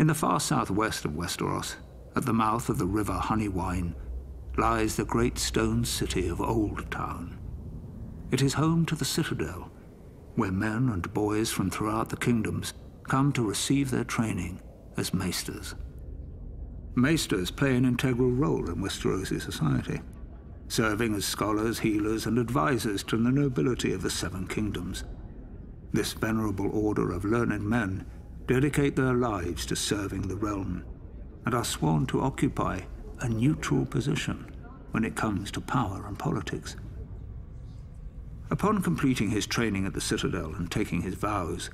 In the far southwest of Westeros, at the mouth of the river Honeywine, lies the great stone city of Oldtown. It is home to the Citadel, where men and boys from throughout the kingdoms come to receive their training as maesters. Maesters play an integral role in Westerosi society, serving as scholars, healers, and advisors to the nobility of the Seven Kingdoms. This venerable order of learned men dedicate their lives to serving the realm and are sworn to occupy a neutral position when it comes to power and politics. Upon completing his training at the Citadel and taking his vows,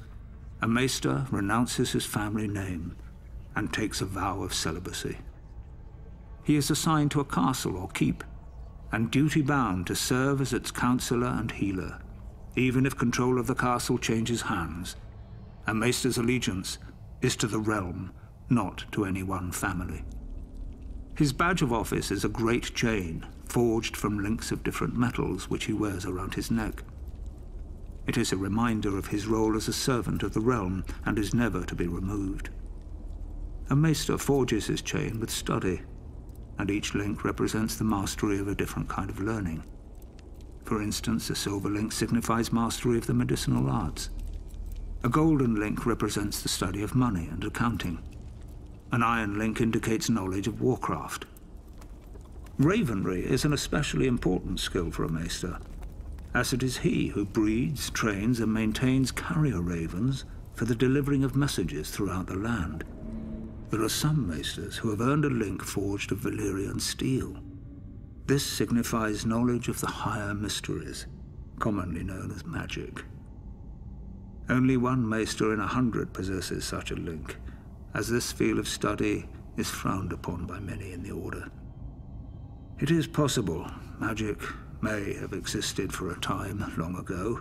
a maester renounces his family name and takes a vow of celibacy. He is assigned to a castle or keep, and duty-bound to serve as its counselor and healer, even if control of the castle changes hands. A maester's allegiance is to the realm, not to any one family. His badge of office is a great chain, forged from links of different metals which he wears around his neck. It is a reminder of his role as a servant of the realm and is never to be removed. A maester forges his chain with study, and each link represents the mastery of a different kind of learning. For instance, a silver link signifies mastery of the medicinal arts. A golden link represents the study of money and accounting. An iron link indicates knowledge of warcraft. Ravenry is an especially important skill for a maester, as it is he who breeds, trains, and maintains carrier ravens for the delivering of messages throughout the land. There are some maesters who have earned a link forged of Valyrian steel. This signifies knowledge of the higher mysteries, commonly known as magic. Only one maester in a hundred possesses such a link, as this field of study is frowned upon by many in the Order. It is possible magic may have existed for a time long ago,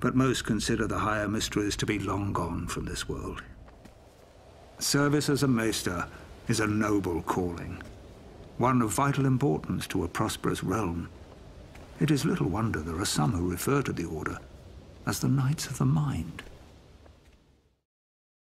but most consider the higher mysteries to be long gone from this world. Service as a maester is a noble calling, one of vital importance to a prosperous realm. It is little wonder there are some who refer to the Order as the Knights of the Mind.